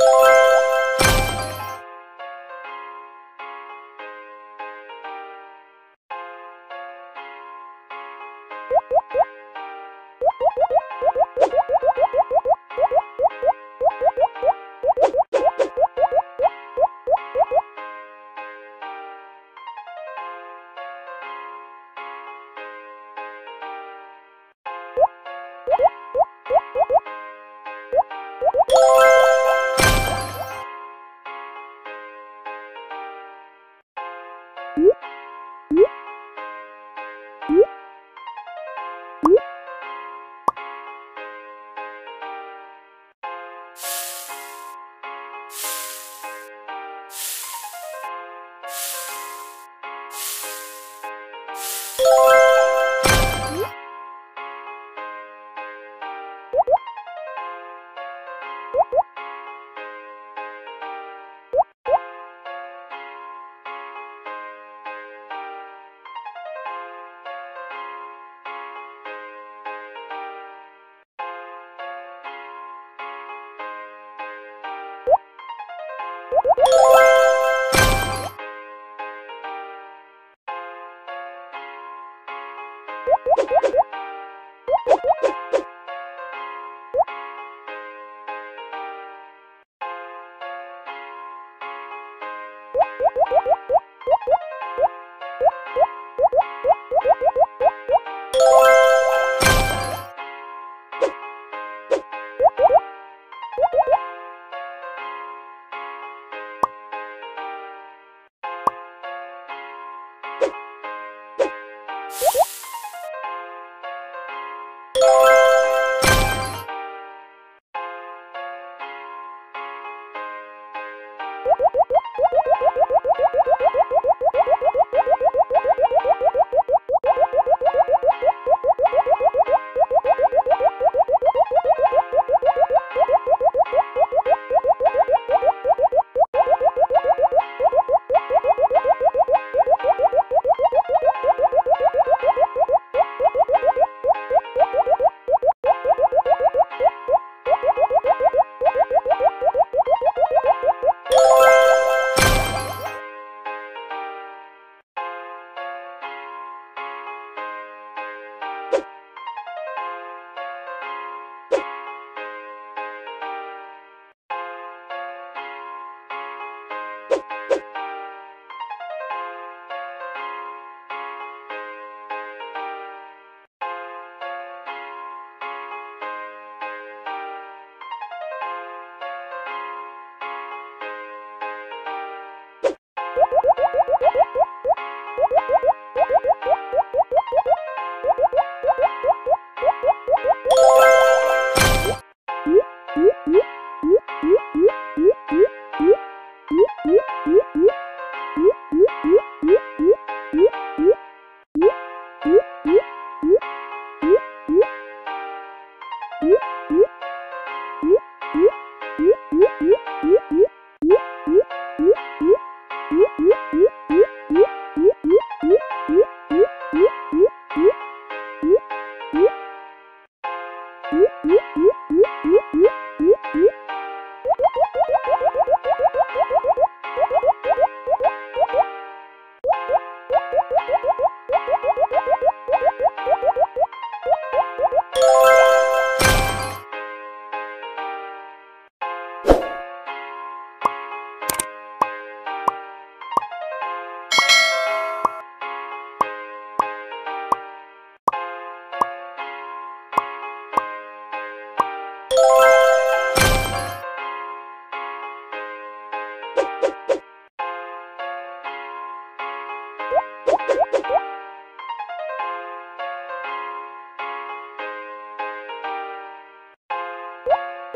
you What? Woo!